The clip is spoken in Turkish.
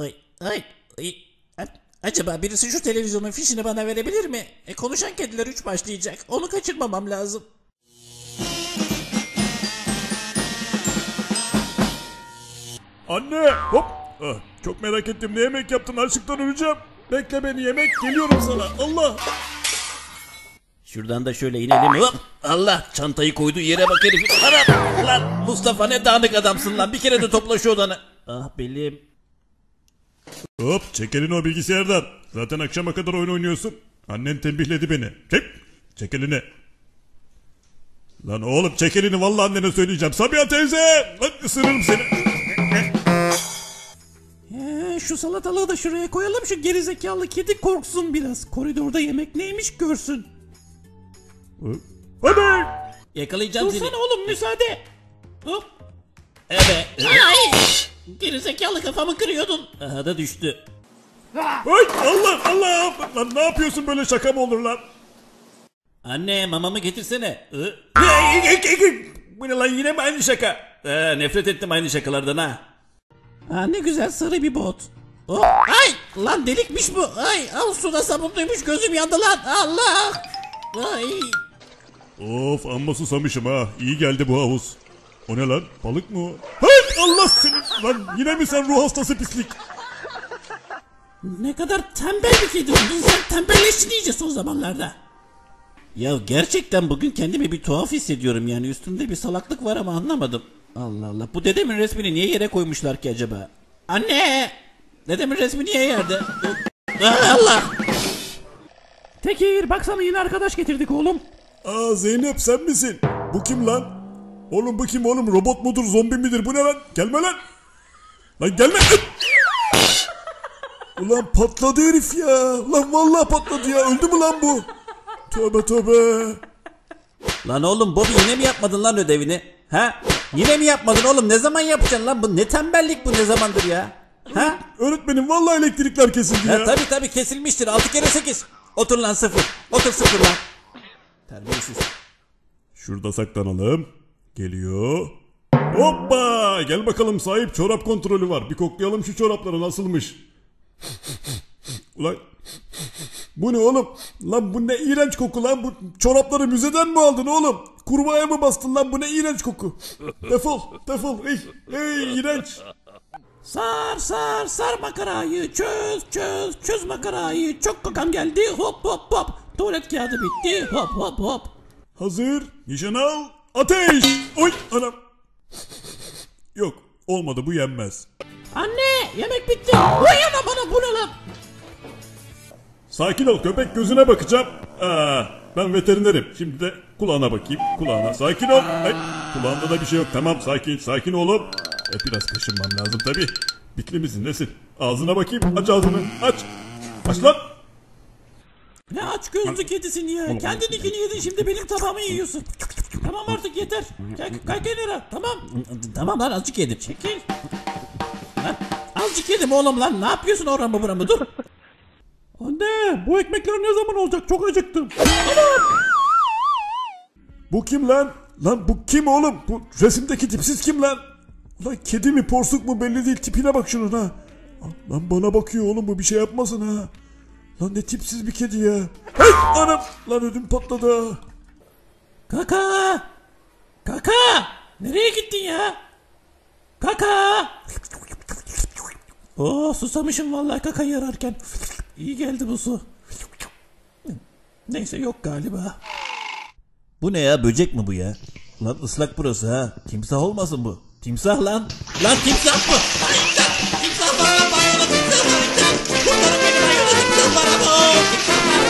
Ay, ay, ay. Acaba birisi şu televizyonun fişini bana verebilir mi? E, konuşan kediler 3 başlayacak. Onu kaçırmamam lazım. Anne hop. Ah, çok merak ettim ne yemek yaptın açlıktan öleceğim. Bekle beni yemek geliyorum sana Allah. Şuradan da şöyle inelim. Hop! Allah çantayı koyduğu yere bak herif. Anam! Lan Mustafa ne dağınık adamsın lan. Bir kere de topla şu odanı. Ah belim. Hop çek elini o bilgisayardan. Zaten akşama kadar oyun oynuyorsun. Annen tembihledi beni. Çek. Çek elini. Lan oğlum çek elini vallahi annene söyleyeceğim. Sabiha teyze. Lan ısırırım seni. Ee, şu salatalığı da şuraya koyalım. Şu gerizekalı kedi korksun biraz. Koridorda yemek neymiş görsün. Hadi. Yakalayacağım seni. Dursana oğlum müsaade. Hop. Evet. Ay! Gerizekalı kafamı kırıyordun. Aha da düştü. Ay Allah Allah. Lan ne yapıyorsun böyle şaka mı olur lan? Anne mamamı getirsene. Hı? Bu ne lan yine mi aynı şaka? Ee, nefret ettim aynı şakalardan ha. Ha ne güzel sarı bir bot. Oh, ay lan delikmiş bu. Ay al suda sabunluymuş gözüm yandı lan. Allah. Ay. Of amma susamışım ha. İyi geldi bu havuz. O ne lan? Balık mı o? Hay Allah seni. Lan yine mi sen ruh hastası pislik? Ne kadar tembel bir kedi oldun sen tembelleştin iyice son zamanlarda. Ya gerçekten bugün kendimi bir tuhaf hissediyorum yani üstümde bir salaklık var ama anlamadım. Allah Allah bu dedemin resmini niye yere koymuşlar ki acaba? Anne! Dedemin resmi niye yerde? Ah, Allah! Tekir baksana yine arkadaş getirdik oğlum. Aa Zeynep sen misin? Bu kim lan? Oğlum bu kim oğlum? Robot mudur, zombi midir? Bu ne lan? Gelme lan. Lan gelme. Ulan patladı herif ya. Lan vallahi patladı ya. Öldü mü lan bu? Tövbe tövbe. Lan oğlum Bobby yine mi yapmadın lan ödevini? Ha? Yine mi yapmadın oğlum? Ne zaman yapacaksın lan? Bu ne tembellik bu ne zamandır ya? Ha? Öğretmenim vallahi elektrikler kesildi ya. Ya tabi tabi kesilmiştir. 6 kere 8. Otur lan sıfır. Otur sıfır lan. Terbiyesiz. Şurada saklanalım. Geliyor. Hoppa! Gel bakalım sahip çorap kontrolü var. Bir koklayalım şu çorapları nasılmış. Ulan bu ne oğlum? Lan bu ne iğrenç koku lan? Bu çorapları müzeden mi aldın oğlum? Kurbağaya mı bastın lan? Bu ne iğrenç koku? Defol, defol. Ey, ey iğrenç. Sar sar sar makarayı çöz çöz çöz makarayı çok kakam geldi hop hop hop tuvalet kağıdı bitti hop hop hop Hazır. Nişan al. Ateş. Oy anam. Yok olmadı bu yenmez. Anne yemek bitti Vay ana bana bu ne lan Sakin ol köpek gözüne bakacağım. Aa, ben veterinerim. Şimdi de kulağına bakayım. Kulağına. Sakin ol. Ay, kulağında da bir şey yok. Tamam sakin. Sakin oğlum. E, biraz kaşınmam lazım tabi. Bitli misin nesin? Ağzına bakayım. Aç ağzını. Aç. Aç lan. Ne aç gözlü kedisin ya kendininkini yedin şimdi benim tabağımı yiyorsun Tamam artık yeter Kay, kay kenara tamam Tamam lan azıcık yedim çekil Lan azıcık yedim oğlum lan ne yapıyorsun oramı buramı dur Anne bu ekmekler ne zaman olacak çok acıktım. Bu kim lan? Lan bu kim oğlum? Bu resimdeki tipsiz kim lan? Lan kedi mi porsuk mu belli değil. Tipine bak şunun ha. Lan bana bakıyor oğlum bu bir şey yapmasın ha. Lan ne tipsiz bir kedi ya. Hey anam. Lan ödüm patladı. Kaka! Kaka! Nereye gittin ya? Kaka! Oo susamışım vallahi kaka yararken İyi geldi bu su. Neyse yok galiba. Bu ne ya böcek mi bu ya? Lan ıslak burası ha. Timsah olmasın bu? Timsah lan. Lan timsah mı? Timsah lan bana timsah var imdat. Kurtarın beni hayırlı timsah var. Ama Ha